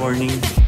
Good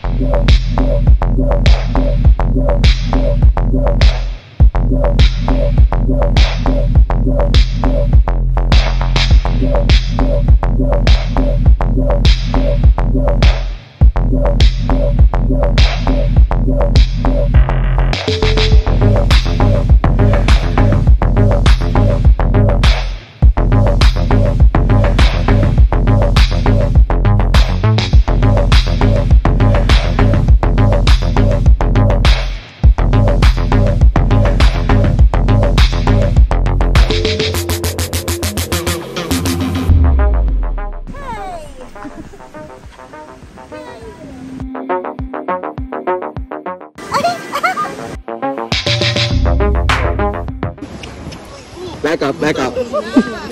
Back up, back up.